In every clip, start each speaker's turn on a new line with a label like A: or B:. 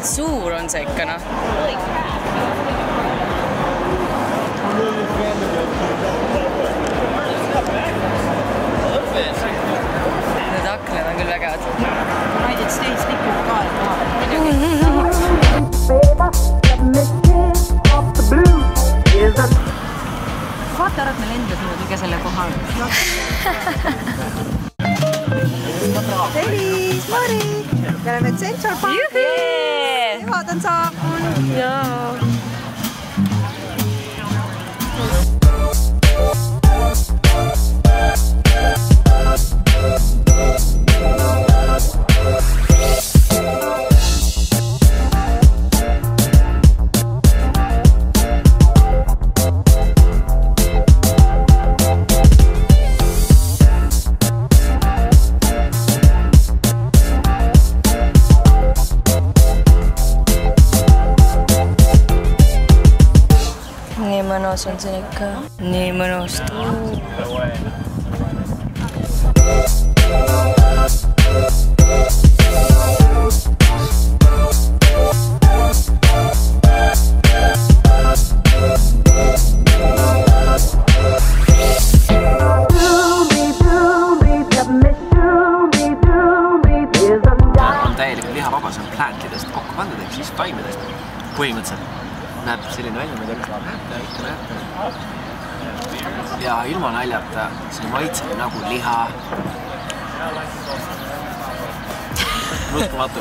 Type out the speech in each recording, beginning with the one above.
A: päriselt suur on see ikka noh. Need aknad on küll vägevad.
B: United States lipuga ka koha peal. saate aru, et me lendasime kõige selle koha tervist, Mari! me oleme Central kevad on
A: mõnus on siin ikka, nii mõnus.
C: on täielikult lihavaba, see on plantidest kokku pandud ehk siis taimedest põhimõtteliselt. Näeb selline välja, ma ei tea, kas näete, ikka näete. ja ilma naljata, see maitseb nagu liha. uskumatu.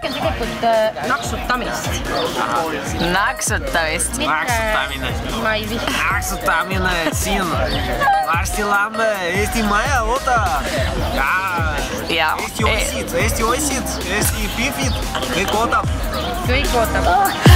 B: tegelikult äh, naksutamist.
A: naksutamist.
C: naksutamine,
B: ma ei vihka.
C: naksutamine siin Arstilamme, Eesti maja, oota.
A: ja
C: Eesti ossid, Eesti ossid, Eesti pihvid, kõik ootab.
B: kõik ootab.